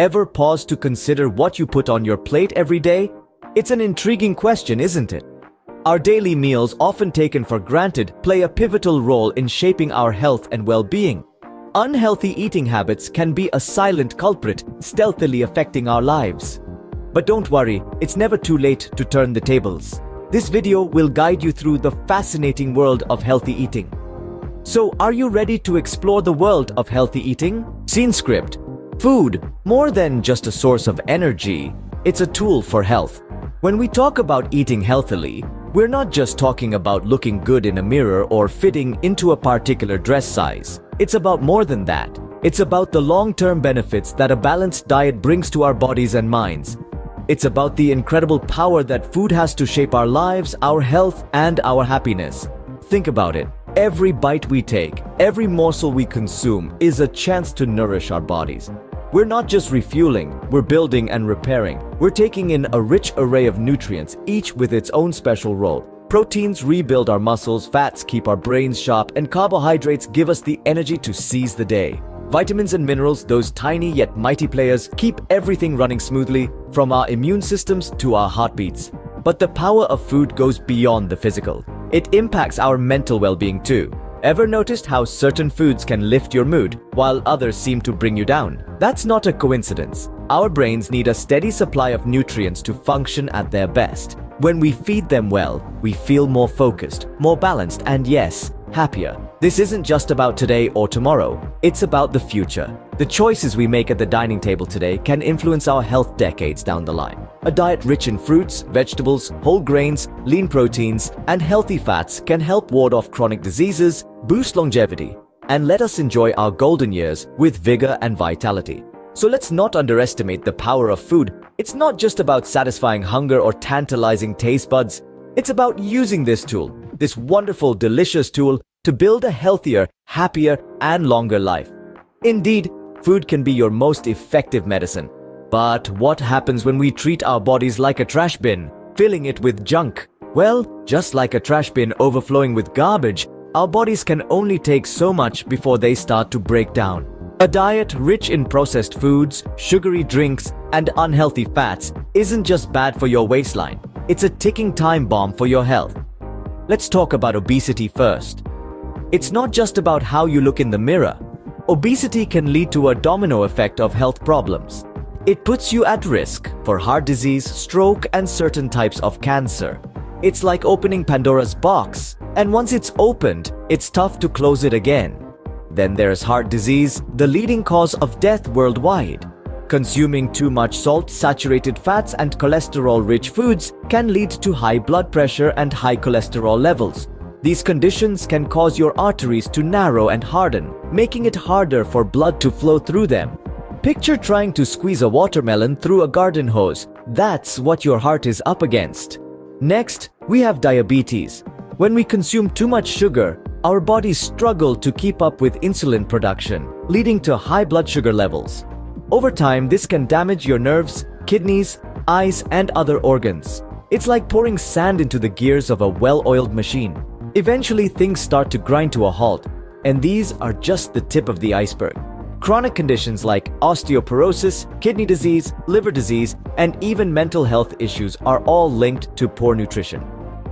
Ever pause to consider what you put on your plate every day? It's an intriguing question, isn't it? Our daily meals, often taken for granted, play a pivotal role in shaping our health and well-being. Unhealthy eating habits can be a silent culprit, stealthily affecting our lives. But don't worry, it's never too late to turn the tables. This video will guide you through the fascinating world of healthy eating. So, are you ready to explore the world of healthy eating? Scene script. Food, more than just a source of energy, it's a tool for health. When we talk about eating healthily, we're not just talking about looking good in a mirror or fitting into a particular dress size. It's about more than that. It's about the long-term benefits that a balanced diet brings to our bodies and minds. It's about the incredible power that food has to shape our lives, our health, and our happiness. Think about it. Every bite we take, every morsel we consume is a chance to nourish our bodies. We're not just refueling, we're building and repairing. We're taking in a rich array of nutrients, each with its own special role. Proteins rebuild our muscles, fats keep our brains sharp, and carbohydrates give us the energy to seize the day. Vitamins and minerals, those tiny yet mighty players, keep everything running smoothly, from our immune systems to our heartbeats. But the power of food goes beyond the physical. It impacts our mental well-being too. Ever noticed how certain foods can lift your mood, while others seem to bring you down? That's not a coincidence. Our brains need a steady supply of nutrients to function at their best. When we feed them well, we feel more focused, more balanced, and yes, happier. This isn't just about today or tomorrow, it's about the future. The choices we make at the dining table today can influence our health decades down the line. A diet rich in fruits, vegetables, whole grains, lean proteins, and healthy fats can help ward off chronic diseases, boost longevity, and let us enjoy our golden years with vigor and vitality. So let's not underestimate the power of food. It's not just about satisfying hunger or tantalizing taste buds. It's about using this tool, this wonderful, delicious tool, to build a healthier, happier, and longer life. Indeed, food can be your most effective medicine. But what happens when we treat our bodies like a trash bin, filling it with junk? Well, just like a trash bin overflowing with garbage, our bodies can only take so much before they start to break down. A diet rich in processed foods, sugary drinks, and unhealthy fats isn't just bad for your waistline, it's a ticking time bomb for your health. Let's talk about obesity first. It's not just about how you look in the mirror. Obesity can lead to a domino effect of health problems. It puts you at risk for heart disease, stroke, and certain types of cancer. It's like opening Pandora's box, and once it's opened, it's tough to close it again. Then there's heart disease, the leading cause of death worldwide. Consuming too much salt, saturated fats, and cholesterol-rich foods can lead to high blood pressure and high cholesterol levels. These conditions can cause your arteries to narrow and harden, making it harder for blood to flow through them. Picture trying to squeeze a watermelon through a garden hose. That's what your heart is up against. Next, we have diabetes. When we consume too much sugar, our bodies struggle to keep up with insulin production, leading to high blood sugar levels. Over time, this can damage your nerves, kidneys, eyes, and other organs. It's like pouring sand into the gears of a well-oiled machine. Eventually, things start to grind to a halt, and these are just the tip of the iceberg. Chronic conditions like osteoporosis, kidney disease, liver disease, and even mental health issues are all linked to poor nutrition.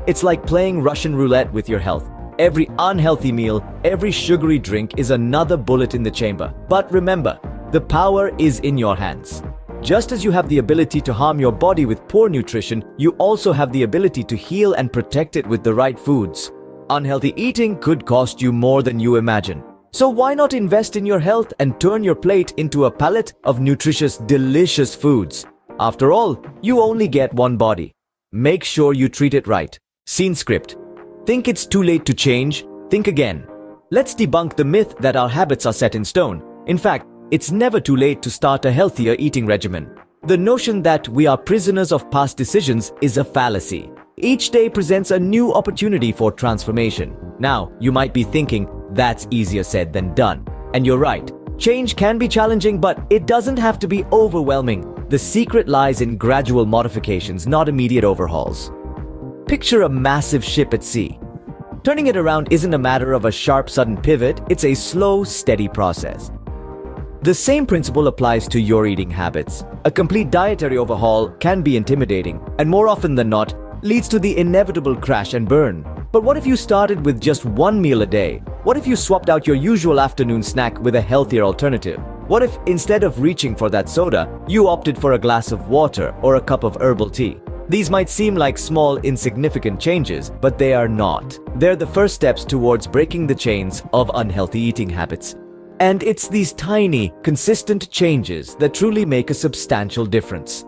It's like playing Russian roulette with your health. Every unhealthy meal, every sugary drink is another bullet in the chamber. But remember, the power is in your hands. Just as you have the ability to harm your body with poor nutrition, you also have the ability to heal and protect it with the right foods. Unhealthy eating could cost you more than you imagine. So why not invest in your health and turn your plate into a palette of nutritious, delicious foods? After all, you only get one body. Make sure you treat it right. Scene script. Think it's too late to change? Think again. Let's debunk the myth that our habits are set in stone. In fact, it's never too late to start a healthier eating regimen. The notion that we are prisoners of past decisions is a fallacy. Each day presents a new opportunity for transformation. Now, you might be thinking, that's easier said than done. And you're right. Change can be challenging, but it doesn't have to be overwhelming. The secret lies in gradual modifications, not immediate overhauls. Picture a massive ship at sea. Turning it around isn't a matter of a sharp, sudden pivot, it's a slow, steady process. The same principle applies to your eating habits. A complete dietary overhaul can be intimidating, and more often than not, leads to the inevitable crash and burn. But what if you started with just one meal a day? What if you swapped out your usual afternoon snack with a healthier alternative? What if instead of reaching for that soda, you opted for a glass of water or a cup of herbal tea? These might seem like small, insignificant changes, but they are not. They're the first steps towards breaking the chains of unhealthy eating habits. And it's these tiny, consistent changes that truly make a substantial difference.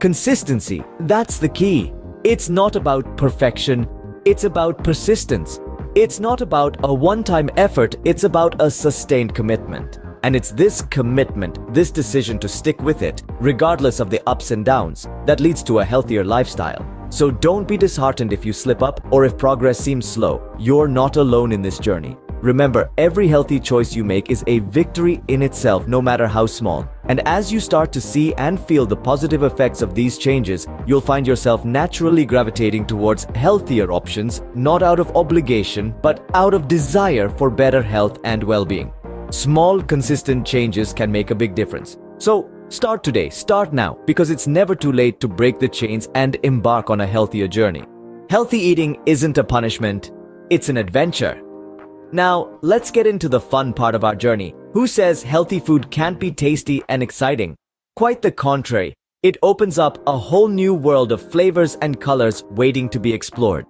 Consistency, that's the key. It's not about perfection, it's about persistence. It's not about a one-time effort, it's about a sustained commitment. And it's this commitment, this decision to stick with it, regardless of the ups and downs, that leads to a healthier lifestyle. So don't be disheartened if you slip up or if progress seems slow. You're not alone in this journey. Remember, every healthy choice you make is a victory in itself, no matter how small. And as you start to see and feel the positive effects of these changes, you'll find yourself naturally gravitating towards healthier options, not out of obligation, but out of desire for better health and well-being. Small, consistent changes can make a big difference. So, start today, start now, because it's never too late to break the chains and embark on a healthier journey. Healthy eating isn't a punishment, it's an adventure. Now, let's get into the fun part of our journey. Who says healthy food can't be tasty and exciting? Quite the contrary. It opens up a whole new world of flavors and colors waiting to be explored.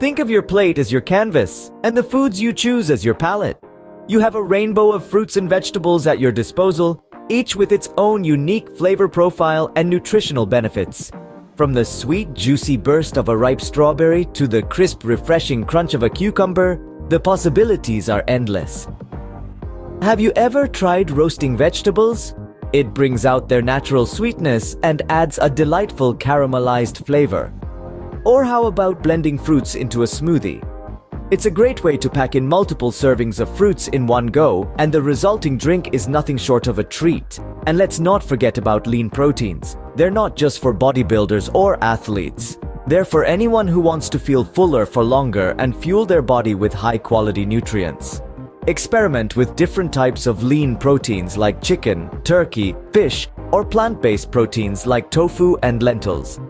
Think of your plate as your canvas, and the foods you choose as your palette. You have a rainbow of fruits and vegetables at your disposal, each with its own unique flavor profile and nutritional benefits. From the sweet, juicy burst of a ripe strawberry to the crisp, refreshing crunch of a cucumber, the possibilities are endless. Have you ever tried roasting vegetables? It brings out their natural sweetness and adds a delightful caramelized flavor. Or how about blending fruits into a smoothie? It's a great way to pack in multiple servings of fruits in one go, and the resulting drink is nothing short of a treat. And let's not forget about lean proteins. They're not just for bodybuilders or athletes. They're anyone who wants to feel fuller for longer and fuel their body with high-quality nutrients. Experiment with different types of lean proteins like chicken, turkey, fish, or plant-based proteins like tofu and lentils.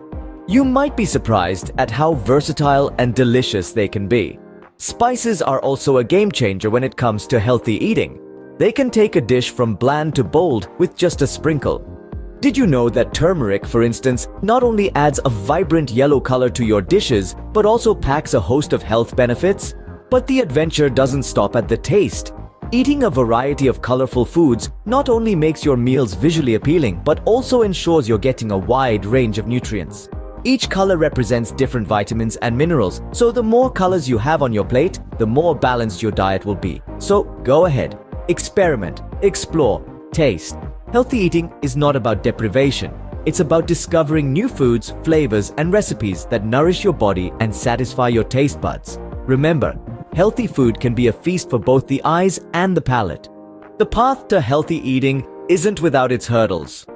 You might be surprised at how versatile and delicious they can be. Spices are also a game changer when it comes to healthy eating. They can take a dish from bland to bold with just a sprinkle. Did you know that turmeric, for instance, not only adds a vibrant yellow color to your dishes, but also packs a host of health benefits? But the adventure doesn't stop at the taste. Eating a variety of colorful foods not only makes your meals visually appealing, but also ensures you're getting a wide range of nutrients. Each color represents different vitamins and minerals, so the more colors you have on your plate, the more balanced your diet will be. So go ahead, experiment, explore, taste. Healthy eating is not about deprivation. It's about discovering new foods, flavors, and recipes that nourish your body and satisfy your taste buds. Remember, healthy food can be a feast for both the eyes and the palate. The path to healthy eating isn't without its hurdles.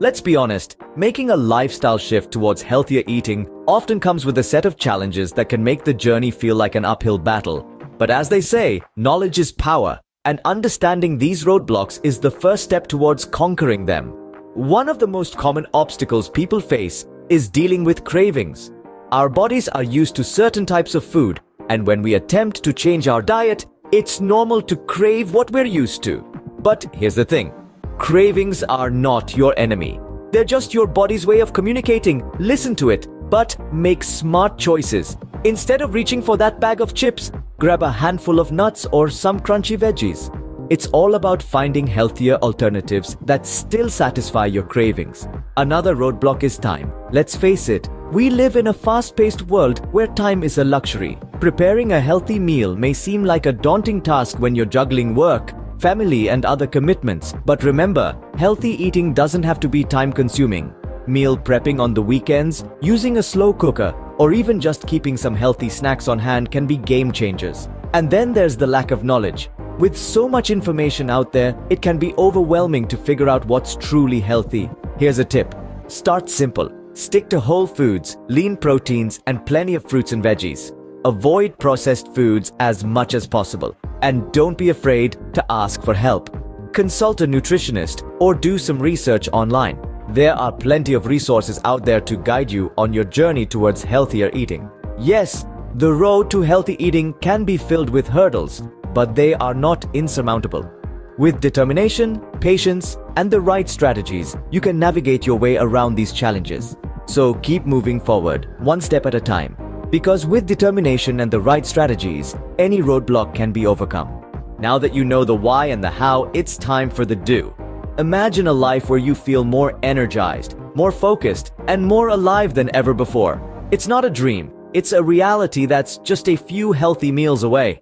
Let's be honest, making a lifestyle shift towards healthier eating often comes with a set of challenges that can make the journey feel like an uphill battle. But as they say, knowledge is power, and understanding these roadblocks is the first step towards conquering them. One of the most common obstacles people face is dealing with cravings. Our bodies are used to certain types of food, and when we attempt to change our diet, it's normal to crave what we're used to. But here's the thing Cravings are not your enemy. They're just your body's way of communicating. Listen to it, but make smart choices. Instead of reaching for that bag of chips, grab a handful of nuts or some crunchy veggies. It's all about finding healthier alternatives that still satisfy your cravings. Another roadblock is time. Let's face it, we live in a fast-paced world where time is a luxury. Preparing a healthy meal may seem like a daunting task when you're juggling work, family and other commitments. But remember, healthy eating doesn't have to be time consuming. Meal prepping on the weekends, using a slow cooker, or even just keeping some healthy snacks on hand can be game changers. And then there's the lack of knowledge. With so much information out there, it can be overwhelming to figure out what's truly healthy. Here's a tip. Start simple. Stick to whole foods, lean proteins, and plenty of fruits and veggies. Avoid processed foods as much as possible and don't be afraid to ask for help. consult a nutritionist or do some research online. There are plenty of resources out there to guide you on your journey towards healthier eating. Yes, the road to healthy eating can be filled with hurdles, but they are not insurmountable. With determination, patience, and the right strategies, you can navigate your way around these challenges. So keep moving forward, one step at a time. Because with determination and the right strategies, any roadblock can be overcome. Now that you know the why and the how, it's time for the do. Imagine a life where you feel more energized, more focused, and more alive than ever before. It's not a dream, it's a reality that's just a few healthy meals away.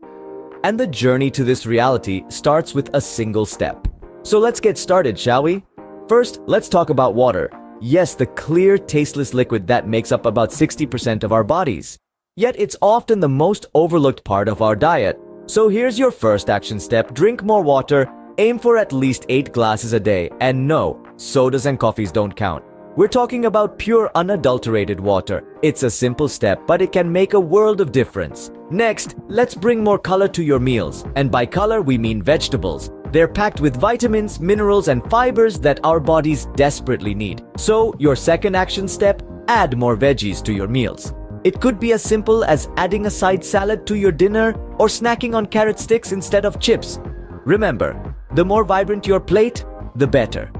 And the journey to this reality starts with a single step. So let's get started, shall we? First, let's talk about water. Yes, the clear, tasteless liquid that makes up about 60% of our bodies. Yet it's often the most overlooked part of our diet. So here's your first action step. Drink more water, aim for at least 8 glasses a day, and no, sodas and coffees don't count. We're talking about pure unadulterated water. It's a simple step, but it can make a world of difference. Next, let's bring more color to your meals. And by color, we mean vegetables. They're packed with vitamins, minerals, and fibers that our bodies desperately need. So, your second action step, add more veggies to your meals. It could be as simple as adding a side salad to your dinner or snacking on carrot sticks instead of chips. Remember, the more vibrant your plate, the better.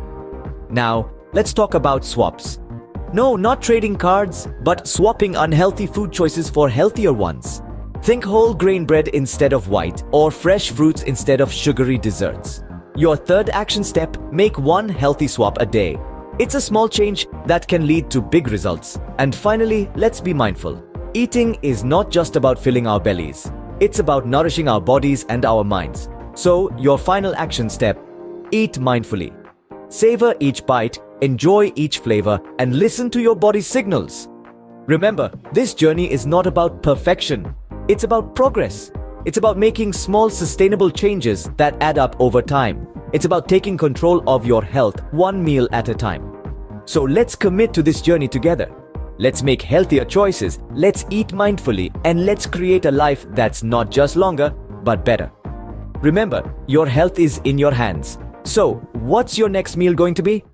Now, let's talk about swaps. No, not trading cards, but swapping unhealthy food choices for healthier ones. Think whole grain bread instead of white or fresh fruits instead of sugary desserts. Your third action step, make one healthy swap a day. It's a small change that can lead to big results. And finally, let's be mindful. Eating is not just about filling our bellies. It's about nourishing our bodies and our minds. So, your final action step, eat mindfully. Savor each bite, enjoy each flavor, and listen to your body's signals. Remember, this journey is not about perfection. It's about progress. It's about making small sustainable changes that add up over time. It's about taking control of your health one meal at a time. So let's commit to this journey together. Let's make healthier choices, let's eat mindfully, and let's create a life that's not just longer, but better. Remember, your health is in your hands. So, what's your next meal going to be?